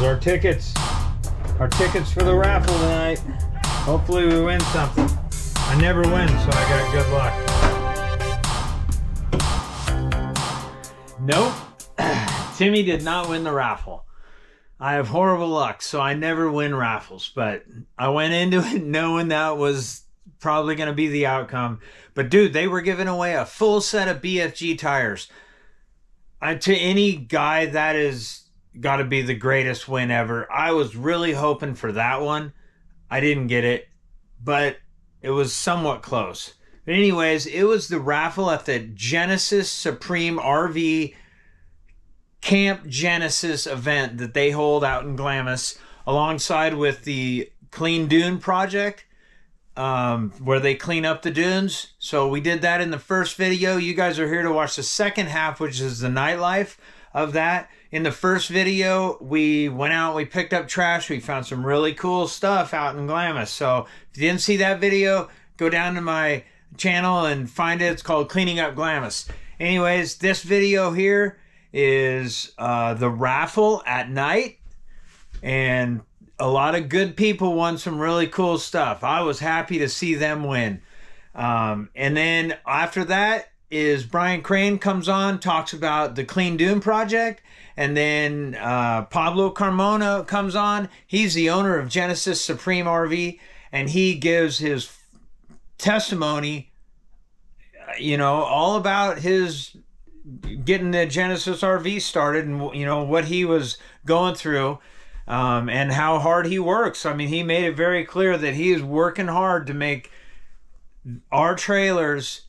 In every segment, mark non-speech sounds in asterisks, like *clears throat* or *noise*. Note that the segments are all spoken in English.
Our tickets. Our tickets for the raffle tonight. Hopefully we win something. I never win, so I got good luck. Nope. *clears throat* Timmy did not win the raffle. I have horrible luck, so I never win raffles, but I went into *laughs* it knowing that was probably going to be the outcome. But dude, they were giving away a full set of BFG tires. To any guy, that is got to be the greatest win ever. I was really hoping for that one. I didn't get it, but it was somewhat close. But anyways, it was the raffle at the Genesis Supreme RV Camp Genesis event that they hold out in Glamis alongside with the Clean Dune Project um, where they clean up the dunes. So we did that in the first video. You guys are here to watch the second half, which is the nightlife of that. In the first video, we went out, we picked up trash, we found some really cool stuff out in Glamis. So if you didn't see that video, go down to my channel and find it. It's called Cleaning Up Glamis. Anyways, this video here is uh, the raffle at night. And a lot of good people won some really cool stuff. I was happy to see them win. Um, and then after that is Brian Crane comes on, talks about the Clean Dune project. And then uh, Pablo Carmona comes on. He's the owner of Genesis Supreme RV, and he gives his testimony, you know, all about his getting the Genesis RV started and you know what he was going through um, and how hard he works. I mean, he made it very clear that he is working hard to make our trailers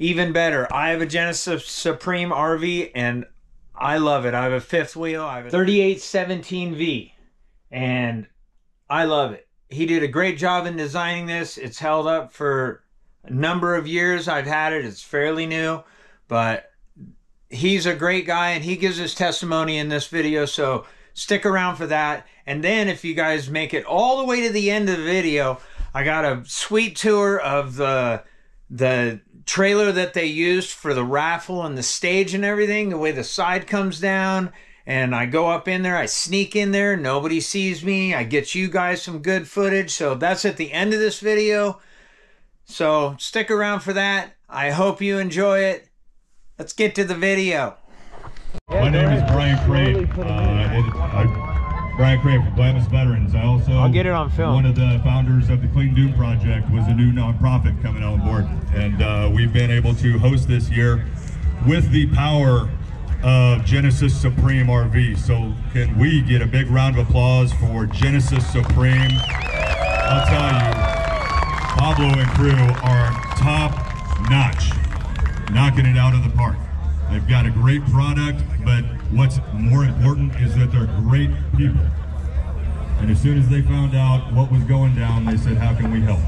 even better. I have a Genesis Supreme RV and I love it. I have a fifth wheel. I have a 3817V and I love it. He did a great job in designing this. It's held up for a number of years. I've had it. It's fairly new, but he's a great guy and he gives his testimony in this video. So stick around for that. And then if you guys make it all the way to the end of the video, I got a sweet tour of the the trailer that they used for the raffle and the stage and everything, the way the side comes down. And I go up in there, I sneak in there, nobody sees me. I get you guys some good footage. So that's at the end of this video. So stick around for that. I hope you enjoy it. Let's get to the video. My name is Brian Crane. Uh, Brian Crane from Glamis Veterans. I also I'll get it on film. One of the founders of the Clean Dune Project was a new nonprofit coming on board, and uh, we've been able to host this year with the power of Genesis Supreme RV. So can we get a big round of applause for Genesis Supreme? I'll tell you, Pablo and crew are top notch knocking it out of the park. They've got a great product, but what's more important is that they're great people. And as soon as they found out what was going down, they said, how can we help?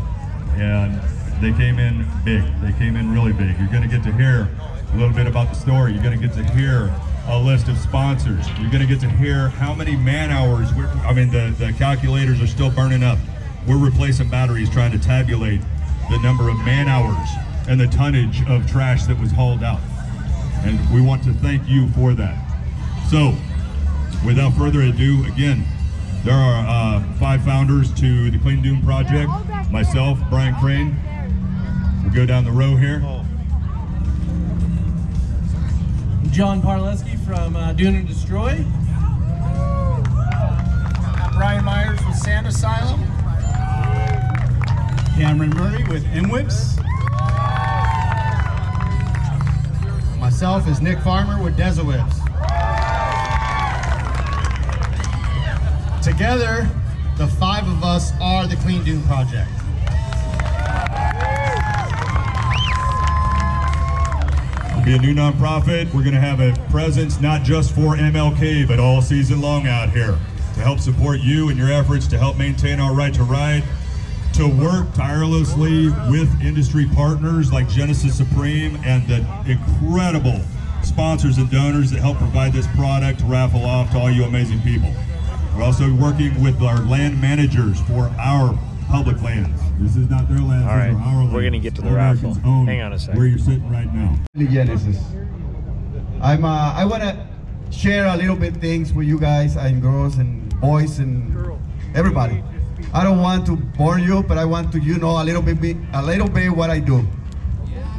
And they came in big. They came in really big. You're going to get to hear a little bit about the story. You're going to get to hear a list of sponsors. You're going to get to hear how many man hours, I mean, the, the calculators are still burning up. We're replacing batteries trying to tabulate the number of man hours and the tonnage of trash that was hauled out. And we want to thank you for that. So, without further ado, again, there are uh, five founders to the Clean Dune Project. Myself, Brian Crane. We'll go down the row here. John Parleski from uh, Dune and Destroy. Brian Myers with Sand Asylum. Cameron Murray with MWIPS. Myself is Nick Farmer with DesaWhips. Together, the five of us are the Clean Dune Project. We'll be a new nonprofit. We're going to have a presence not just for MLK, but all season long out here to help support you in your efforts to help maintain our right to ride to work tirelessly with industry partners like Genesis Supreme and the incredible sponsors and donors that help provide this product to raffle off to all you amazing people. We're also working with our land managers for our public lands. This is not their land. All right, we're gonna get to the raffle. Hang on a second. Where you're sitting right now. Genesis. I'm. Uh, I wanna share a little bit things with you guys and girls and boys and everybody. I don't want to bore you, but I want to you know a little bit a little bit what I do.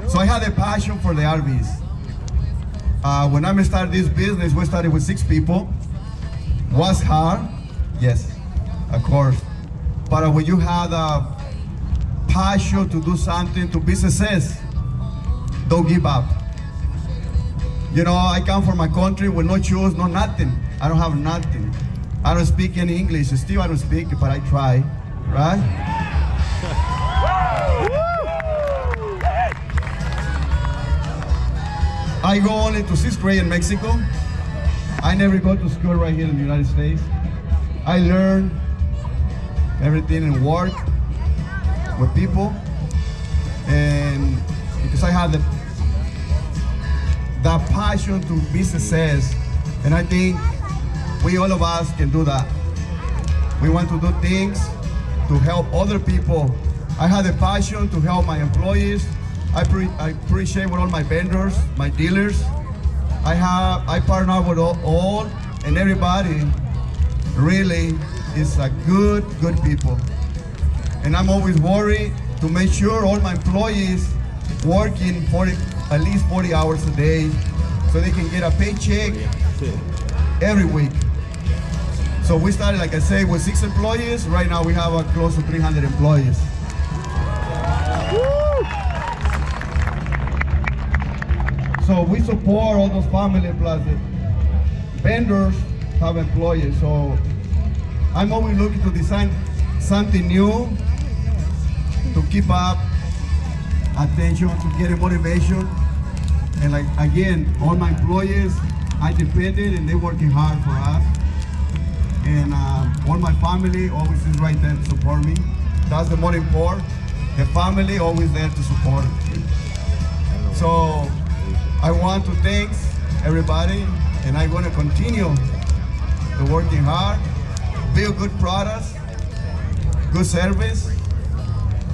So I had a passion for the RVs. Uh, when I started this business, we started with six people. Was hard, yes, of course. But when you have a passion to do something to be success, don't give up. You know, I come from my country with no shoes, no nothing. I don't have nothing. I don't speak any English. Still, I don't speak, but I try, right? *laughs* I go only to sixth grade in Mexico. I never go to school right here in the United States. I learn everything and work with people. And because I have the that passion to be success. And I think we all of us can do that. We want to do things to help other people. I have a passion to help my employees. I, pre I appreciate with all my vendors, my dealers. I have I partner with all, all and everybody. Really, is a good, good people. And I'm always worried to make sure all my employees working 40, at least 40 hours a day so they can get a paycheck oh, every week. So we started, like I say, with six employees. Right now we have uh, close to 300 employees. So we support all those family plus the vendors have employees. So I'm always looking to design something new to keep up attention, to get a motivation. And like again, all my employees are dependent and they're working hard for us. And uh, all my family always is right there to support me. That's the more important. The family always there to support. So I want to thank everybody and I'm going to continue to working hard, build good products, good service,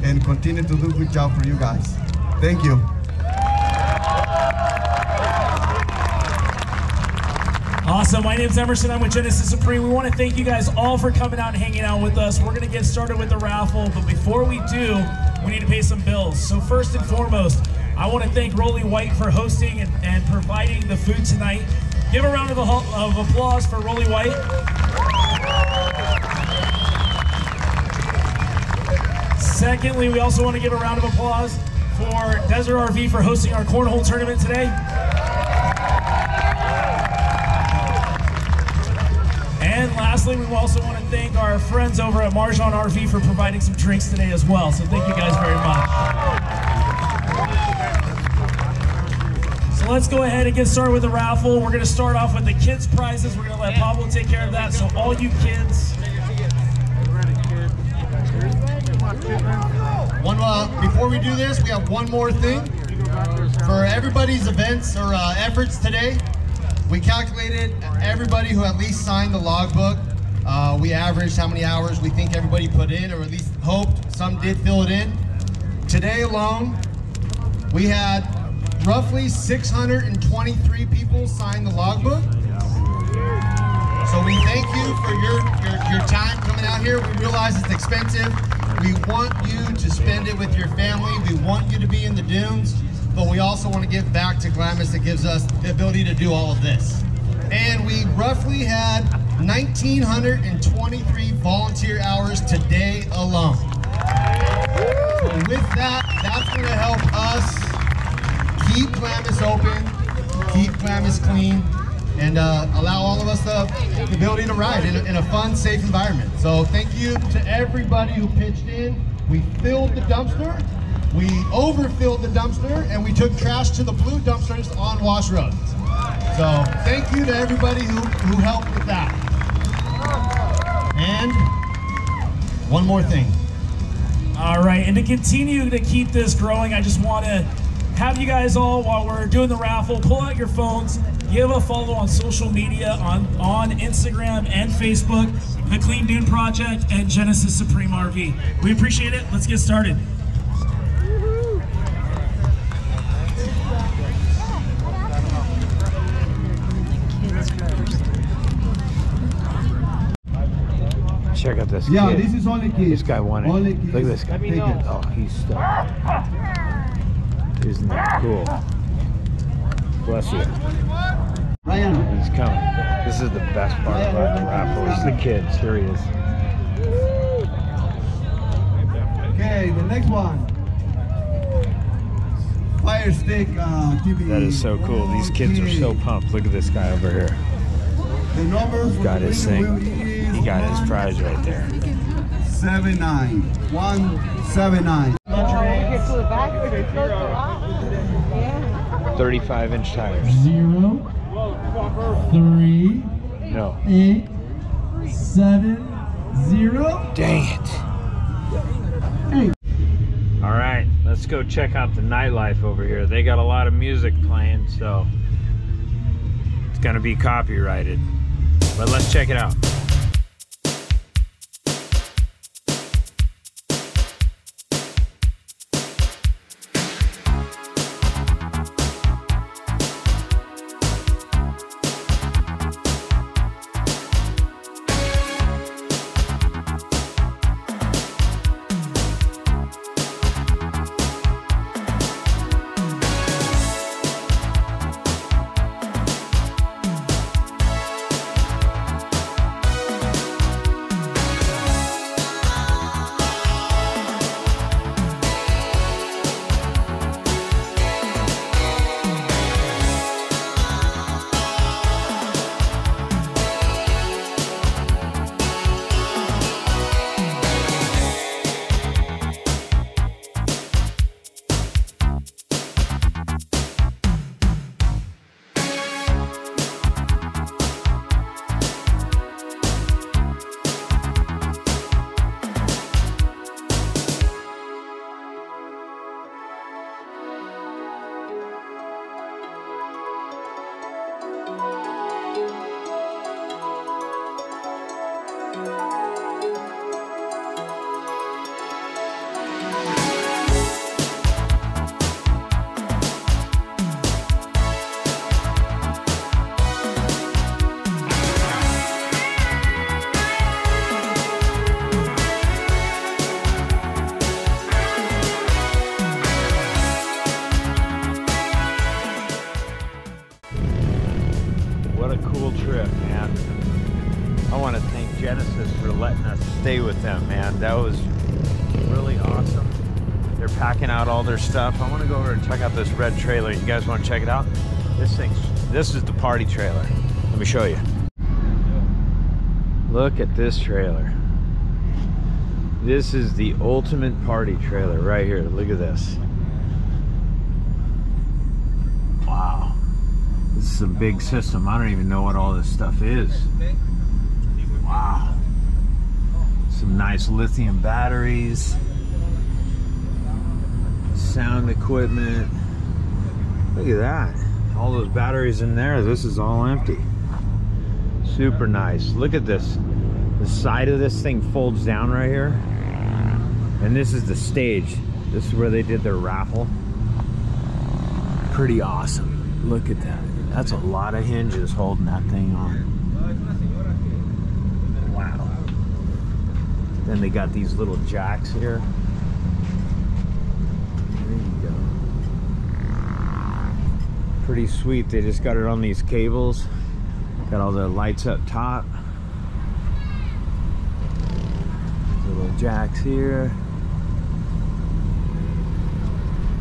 and continue to do good job for you guys. Thank you. Awesome. My name's Emerson. I'm with Genesis Supreme. We want to thank you guys all for coming out and hanging out with us. We're going to get started with the raffle, but before we do, we need to pay some bills. So first and foremost, I want to thank Rolly White for hosting and, and providing the food tonight. Give a round of, of applause for Rolly White. Secondly, we also want to give a round of applause for Desert RV for hosting our cornhole tournament today. Lastly, we also want to thank our friends over at Marjan RV for providing some drinks today as well. So thank you guys very much. So let's go ahead and get started with the raffle. We're going to start off with the kids' prizes. We're going to let Pablo take care of that. So all you kids. One uh, before we do this, we have one more thing for everybody's events or uh, efforts today. We calculated everybody who at least signed the logbook. Uh, we averaged how many hours we think everybody put in, or at least hoped some did fill it in. Today alone, we had roughly 623 people sign the logbook. So we thank you for your, your, your time coming out here. We realize it's expensive. We want you to spend it with your family. We want you to be in the dunes, but we also want to give back to Glamis that gives us the ability to do all of this. And we roughly had 1,923 volunteer hours today alone. With that, that's to help us keep Glamis open, keep Glamis clean, and uh, allow all of us the, the ability to ride in a, in a, fun, safe environment. So thank you to everybody who pitched in. We filled the dumpster, we overfilled the dumpster, and we took trash to the blue dumpsters on Wash Road. So thank you to everybody who, who helped with that. And one more thing. All right, and to continue to keep this growing, I just want to have you guys all, while we're doing the raffle, pull out your phones, give a follow on social media on, on Instagram and Facebook, The Clean Dune Project and Genesis Supreme RV. We appreciate it. Let's get started. Check out this Yeah, kid. this is only kids. This guy won it. Only kids. Look at this guy. Take it. Oh, he's stuck. Isn't that cool? Bless you. Ryan. He's coming. This is the best part about the raffle is the kids. Here he is. Okay, the next one. Fire stick uh, TV. That is so cool. These kids are so pumped. Look at this guy over here. The numbers for Got his winning thing. He got his prize right there. Seven nine. One seven nine. Get to the back of it. Close to the Yeah. 35 inch tires. Zero. zero, three, No. eight, seven, zero. Dang it. All right, let's go check out the nightlife over here. They got a lot of music playing, so it's gonna be copyrighted. But let's check it out. What a cool trip, man. I want to thank Genesis for letting us stay with them, man. That was really awesome. They're packing out all their stuff. I want to go over and check out this red trailer. You guys want to check it out? This thing's this is the party trailer. Let me show you. Look at this trailer. This is the ultimate party trailer right here. Look at this. Wow. This is a big system. I don't even know what all this stuff is. Wow. Some nice lithium batteries. Sound equipment. Look at that. All those batteries in there. This is all empty. Super nice. Look at this. The side of this thing folds down right here. And this is the stage. This is where they did their raffle. Pretty awesome. Look at that. That's a lot of hinges holding that thing on. Wow. Then they got these little jacks here. There you go. Pretty sweet. They just got it on these cables. Got all the lights up top. Little jacks here.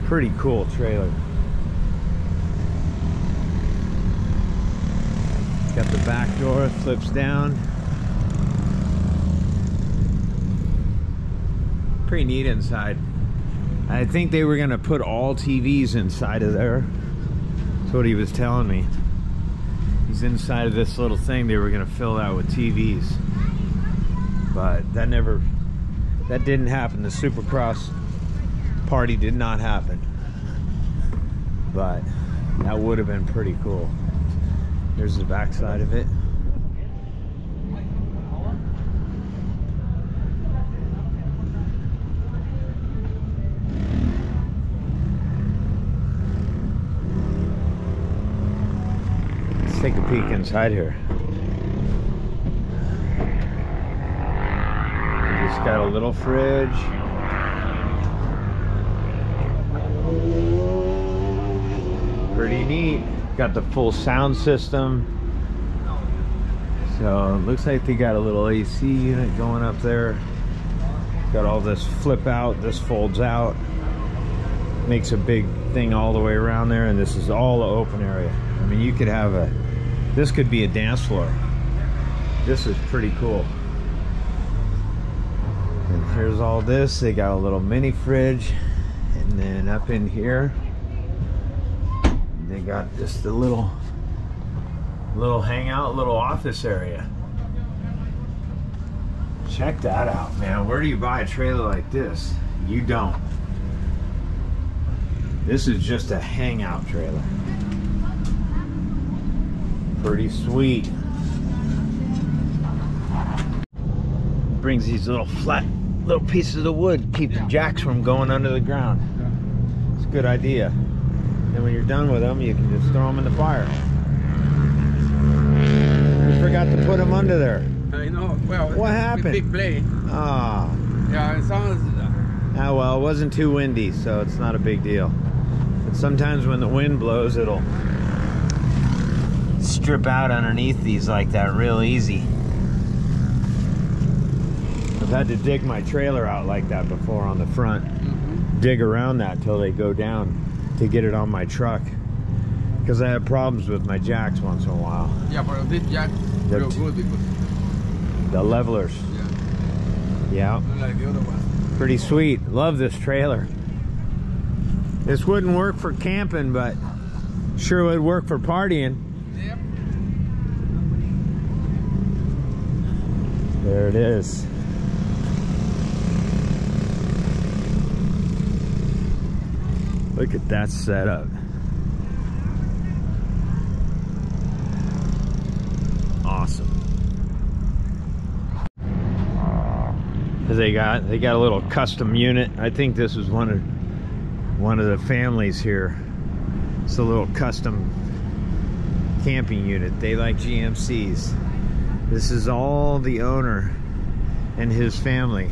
Pretty cool trailer. Got the back door, flips down. Pretty neat inside. I think they were gonna put all TVs inside of there. That's what he was telling me. He's inside of this little thing they were gonna fill that with TVs. But that never, that didn't happen. The Supercross party did not happen. But that would have been pretty cool. There's the backside of it. Let's take a peek inside here. He's got a little fridge. Pretty neat. Got the full sound system. So it looks like they got a little AC unit going up there. Got all this flip out, this folds out. Makes a big thing all the way around there, and this is all the open area. I mean, you could have a, this could be a dance floor. This is pretty cool. And here's all this. They got a little mini fridge. And then up in here, got just a little, little hangout, little office area. Check that out, man. Where do you buy a trailer like this? You don't. This is just a hangout trailer. Pretty sweet. Brings these little flat little pieces of wood, keep the jacks from going under the ground. It's a good idea. And when you're done with them, you can just throw them in the fire. We forgot to put them under there. I know. Well, What happened? Big play. Ah. Yeah, it sounds. Ah, well, it wasn't too windy, so it's not a big deal. But sometimes when the wind blows, it'll strip out underneath these like that real easy. I've had to dig my trailer out like that before on the front. Dig around that till they go down to get it on my truck. Because I have problems with my jacks once in a while. Yeah, but this jack They're real good because The levelers. yeah, Yeah. like the other one. Pretty sweet. Love this trailer. This wouldn't work for camping, but sure would work for partying. Yep. There it is. Look at that setup. Awesome. They got they got a little custom unit. I think this is one of one of the families here. It's a little custom camping unit. They like GMCs. This is all the owner and his family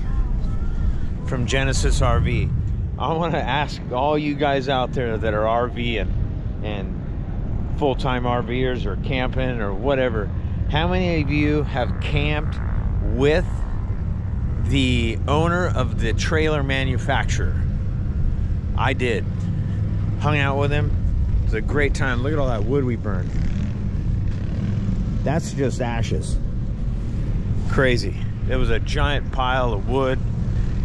from Genesis RV. I want to ask all you guys out there that are RV and, and full-time RVers or camping or whatever, how many of you have camped with the owner of the trailer manufacturer? I did. Hung out with him. It was a great time. Look at all that wood we burned. That's just ashes. Crazy. It was a giant pile of wood.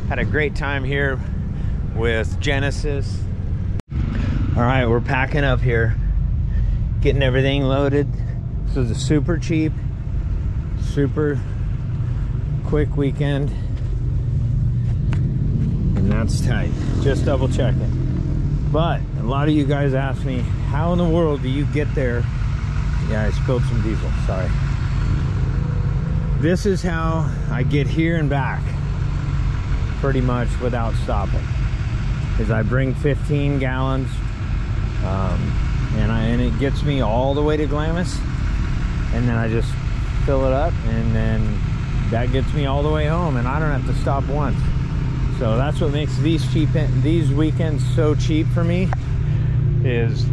Had a great time here with Genesis. All right, we're packing up here, getting everything loaded. This was a super cheap, super quick weekend. And that's tight. Just double checking. But a lot of you guys asked me, how in the world do you get there? Yeah, I spilled some diesel, sorry. This is how I get here and back pretty much without stopping. Is I bring 15 gallons um, and I and it gets me all the way to Glamis and then I just fill it up and then that gets me all the way home and I don't have to stop once. So that's what makes these cheap these weekends so cheap for me is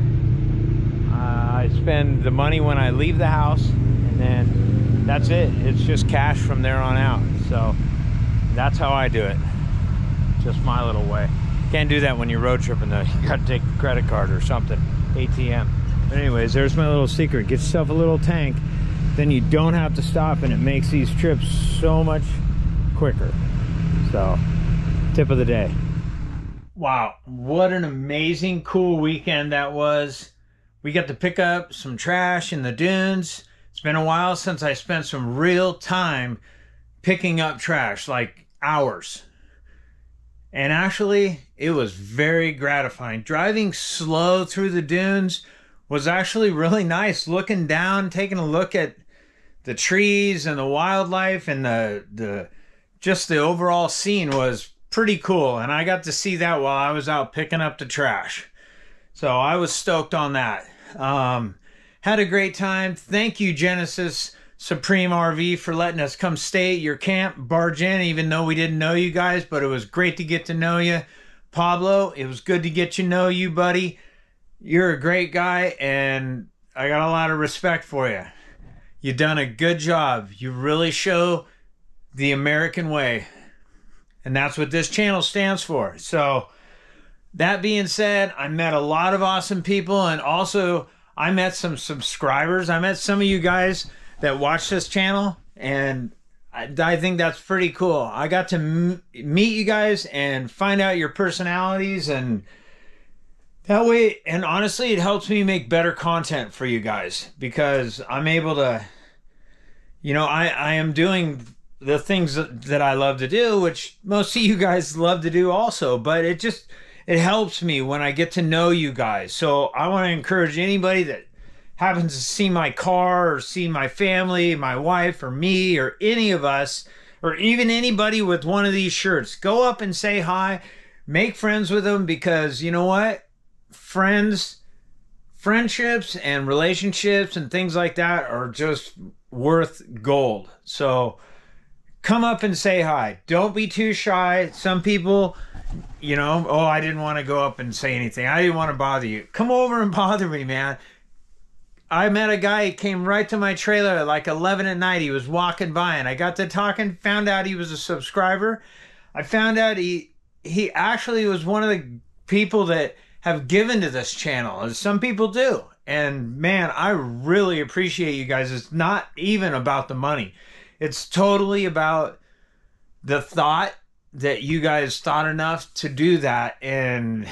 uh, I spend the money when I leave the house and then that's it. It's just cash from there on out. So that's how I do it. Just my little way. Can't do that when you're road tripping though. *laughs* You gotta take a credit card or something. ATM. But anyways, there's my little secret. Get yourself a little tank. Then you don't have to stop and it makes these trips so much quicker. So, tip of the day. Wow, what an amazing, cool weekend that was. We got to pick up some trash in the dunes. It's been a while since I spent some real time picking up trash, like hours. And actually, it was very gratifying. Driving slow through the dunes was actually really nice. Looking down, taking a look at the trees and the wildlife and the the just the overall scene was pretty cool. And I got to see that while I was out picking up the trash. So I was stoked on that. Um, had a great time. Thank you, Genesis, Supreme RV for letting us come stay at your camp, barge in, even though we didn't know you guys, but it was great to get to know you. Pablo, it was good to get to know you, buddy. You're a great guy, and I got a lot of respect for you. You've done a good job. You really show the American way. And that's what this channel stands for. So, that being said, I met a lot of awesome people, and also I met some subscribers. I met some of you guys that watch this channel, and I, I think that's pretty cool. I got to m- meet you guys and find out your personalities, and that way, and honestly, it helps me make better content for you guys because I'm able to, you know, I, I am doing the things that, I love to do, which most of you guys love to do also, but it just, it helps me when I get to know you guys. So I want to encourage anybody that happens to see my car or see my family, my wife or me or any of us, or even anybody with one of these shirts, go up and say hi, make friends with them because you know what? Friends, friendships and relationships and things like that are just worth gold. So come up and say hi. Don't be too shy. Some people you know, oh, I didn't want to go up and say anything. I didn't want to bother you. Come over and *laughs* bother me, man. I met a guy, he came right to my trailer at like 11 at night. He was walking by and I got to talking, found out he was a subscriber. I found out he he actually was one of the people that have given to this channel, as some people do. And man, I really appreciate you guys. It's not even about the money. It's totally about the thought that you guys thought enough to do that and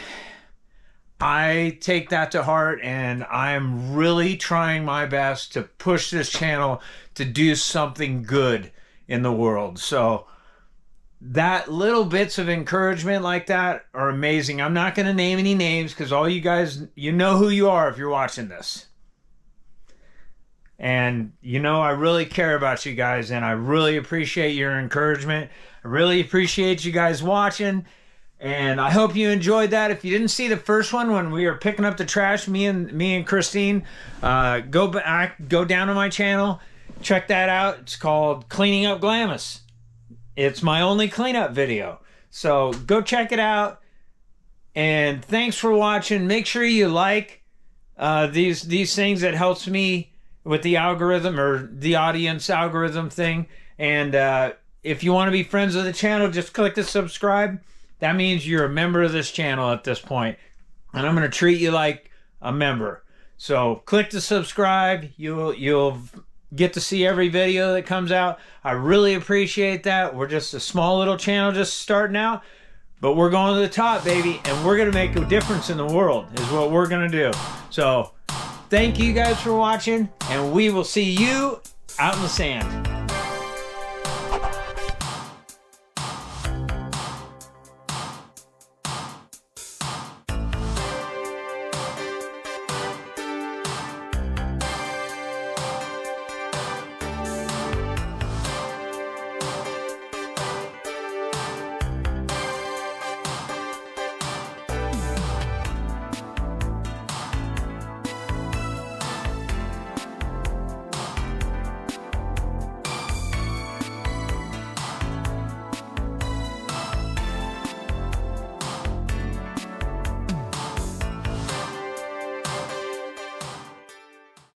I take that to heart and I'm really trying my best to push this channel to do something good in the world. So that little bits of encouragement like that are amazing. I'm not going to name any names cuz all you guys you know who you are if you're watching this. And you know I really care about you guys and I really appreciate your encouragement. I really appreciate you guys watching. And I hope you enjoyed that. If you didn't see the first one when we were picking up the trash, me and me and Christine, uh, go back, go down to my channel, check that out. It's called Cleaning Up Glamis. It's my only cleanup video. So go check it out. And thanks for watching. Make sure you like uh, these these things. That helps me with the algorithm or the audience algorithm thing. And uh, if you want to be friends with the channel, just click the subscribe. That means you're a member of this channel at this point, and I'm going to treat you like a member. So click to subscribe. You'll you'll get to see every video that comes out. I really appreciate that. We're just a small little channel just starting out, but we're going to the top, baby, and we're going to make a difference in the world is what we're going to do. So, thank you guys for watching, and we will see you out in the sand.